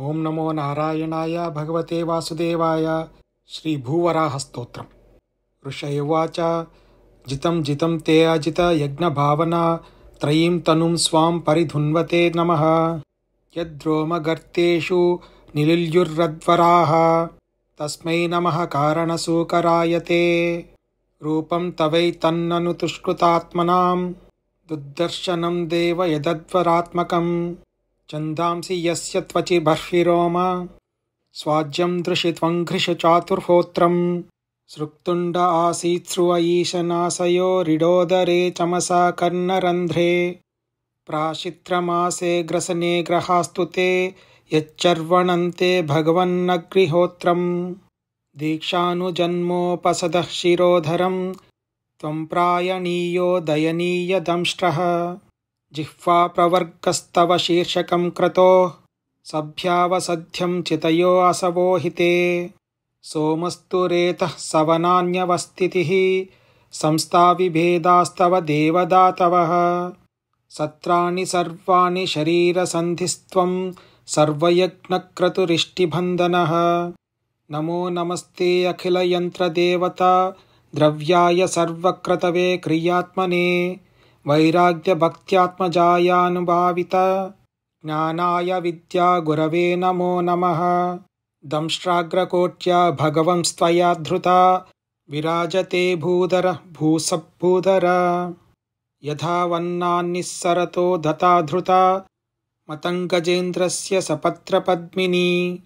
ॐ नमो नारायणाय, भगवते वासुदेवाय श्रीभूवराहस्तोत्रम् ऋष उवाच, जितं जितं ते अजित यज्ञभावना, त्रयीं तनुं स्वां परिधुन्वते नमः। यद्रोमगर्तेषु निलिल्युर्रध्वराः तस्मै नमः कारणसूकराय ते। रूपं तवैतन्ननु तुष्कृतात्मनां दुर्दर्शनं देव यदध्वरात्मकम् छन्दांसि यस्य त्वचि बर्हिरोम। स्वाज्यं दृशि त्वङ्घ्रिषु चातुर्होत्रम्। सृक्तुण्ड आसीत् स्रुव ईशनाशयोरिडोदरे चमसा कर्णरन्ध्रे। प्राशित्रमासे ग्रसने ग्रहास्तु ते, यच्चर्वणन्ते भगवन्नग्निहोत्रम् दीक्षानुजन्मोपसदः शिरोधरं त्वं प्रायणीयो जिह्वाप्रवर्गस्तव शीर्षकं क्रतो सभ्यावसध्यं चितयो असवोहिते सोमस्तु रेतः सवनान्यवस्थितिः संस्थाविभेदास्तव देवदातवः। सत्राणि सर्वाणि शरीरसन्धिस्त्वं सर्वयज्ञक्रतुरिष्टिबन्धनः। नमो नमस्ते अखिलयन्त्रदेवता द्रव्याय सर्वक्रतवे क्रियात्मने वैराग्यभक्त्यात्मजायानुभावित। ज्ञानाय विद्यागुरवे नमो नमः। दंष्ट्राग्रकोट्या भगवंस्त्वया धृता। विराजते भूधर भूसभूधर। यथा वह्नान्निःसरतो दता धृता मतङ्गजेन्द्रस्य सपत्रपद्मिनी।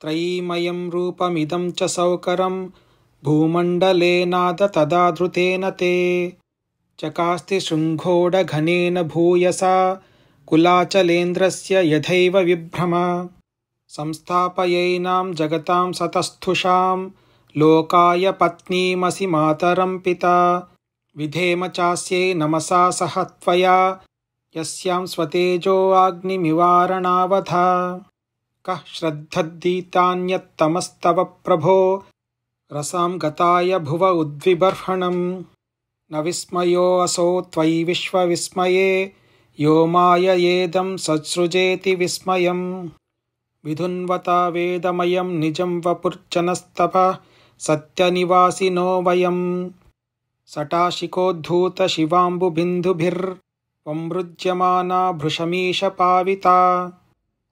त्रयीमयं रूपमिदं च सौकरं। भूमण्डलेनाद तदा धृतेन ते चकास्ति शृङ्घोडघनेन भूयसा कुलाचलेन्द्रस्य यथैव विभ्रम। संस्थापयैनां जगतां सतस्थुषां लोकाय पत्नीमसि मातरं पिता। विधेम चास्यै नमसा सह त्वया यस्यां स्वतेजोऽग्निमिवारणावथा कः श्रद्धद्दीतान्यत्तमस्तव प्रभो रसां गताय भुव उद्विबर्हणम् न विस्मयोऽसौ त्वयि विश्वविस्मये यो माययेदं सत्सृजेति विस्मयम्। विधुन्वता वेदमयं निजं वपुर्जनस्तप सत्यनिवासिनो वयम्। सटाशिकोद्धूतशिवाम्बुबिन्दुभिर्वमृज्यमाना भृशमीशपाविता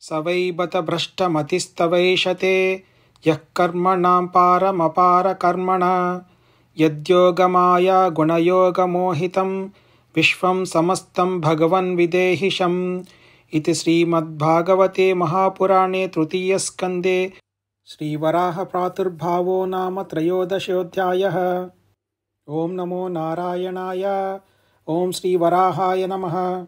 स वै बत भ्रष्टमतिस्तवैष ते यः कर्मणां पारमपारकर्मण यद्योगमाया गुणयोगमोहितं विश्वं समस्तं भगवन् विदेहिशम् इति श्रीमद्भागवते महापुराणे तृतीयस्कन्दे श्रीवराहप्रादुर्भावो नाम त्रयोदशोऽध्यायः। ॐ नमो नारायणाय। ॐ श्रीवराहाय नमः।